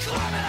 climbing